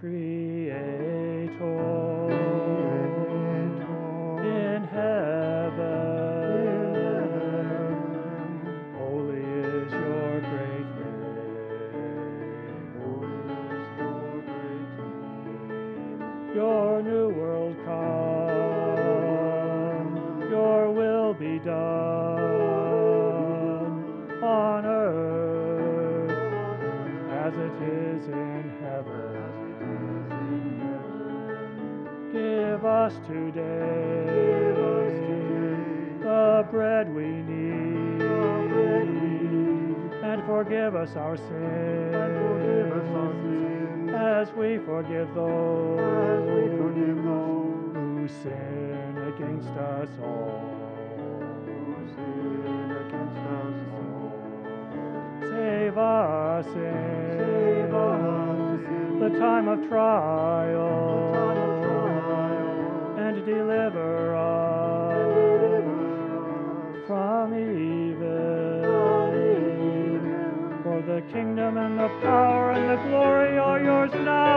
Creator in heaven. Holy is your great name. Your new world come, in heaven. Give us today the bread we need, and forgive us our sins as we forgive those who sin against us all. Save us in the time of trial, time of trial and, deliver and deliver us from evil. For the kingdom and the power and the glory are yours now.